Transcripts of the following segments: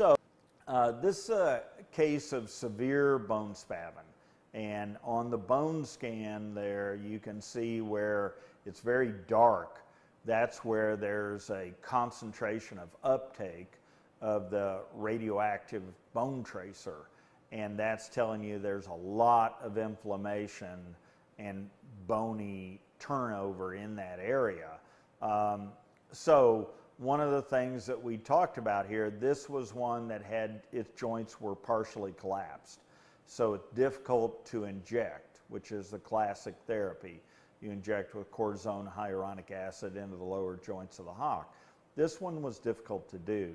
So, uh, this is a case of severe bone spavin. And on the bone scan there, you can see where it's very dark. That's where there's a concentration of uptake of the radioactive bone tracer. And that's telling you there's a lot of inflammation and bony turnover in that area. Um, so, one of the things that we talked about here, this was one that had its joints were partially collapsed. So it's difficult to inject, which is the classic therapy. You inject with cortisone hyaluronic acid into the lower joints of the hock. This one was difficult to do.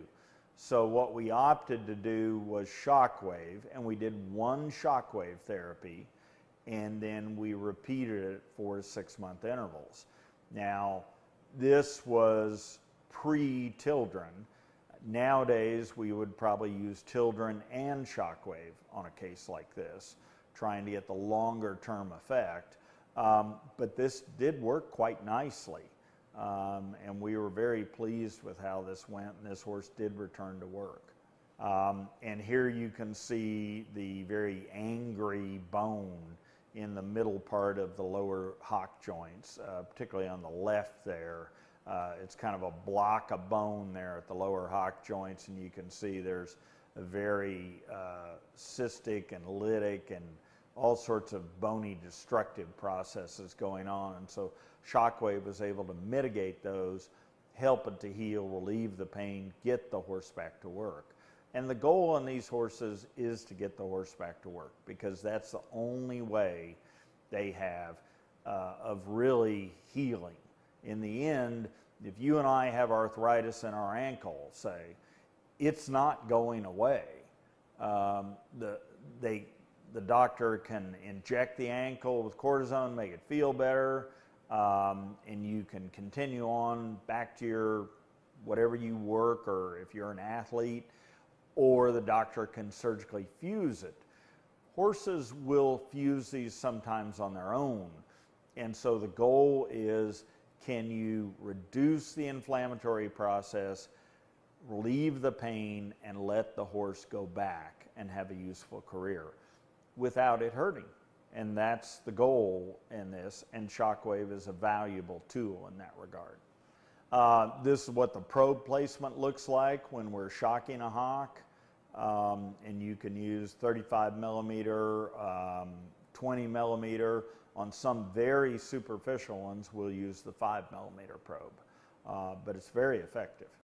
So what we opted to do was shockwave, and we did one shockwave therapy, and then we repeated it for six month intervals. Now, this was pre Tildren. Nowadays, we would probably use Tildren and Shockwave on a case like this, trying to get the longer term effect. Um, but this did work quite nicely. Um, and we were very pleased with how this went, and this horse did return to work. Um, and here you can see the very angry bone in the middle part of the lower hock joints, uh, particularly on the left there. Uh, it's kind of a block of bone there at the lower hock joints, and you can see there's a very uh, cystic and lytic and all sorts of bony destructive processes going on. And so Shockwave was able to mitigate those, help it to heal, relieve the pain, get the horse back to work. And the goal on these horses is to get the horse back to work because that's the only way they have uh, of really healing in the end, if you and I have arthritis in our ankle, say, it's not going away. Um, the, they, the doctor can inject the ankle with cortisone, make it feel better, um, and you can continue on back to your whatever you work or if you're an athlete, or the doctor can surgically fuse it. Horses will fuse these sometimes on their own. And so the goal is can you reduce the inflammatory process, relieve the pain, and let the horse go back and have a useful career without it hurting? And that's the goal in this, and Shockwave is a valuable tool in that regard. Uh, this is what the probe placement looks like when we're shocking a hock. Um, and you can use 35 millimeter, um, 20 millimeter, on some very superficial ones, we'll use the 5 millimeter probe, uh, but it's very effective.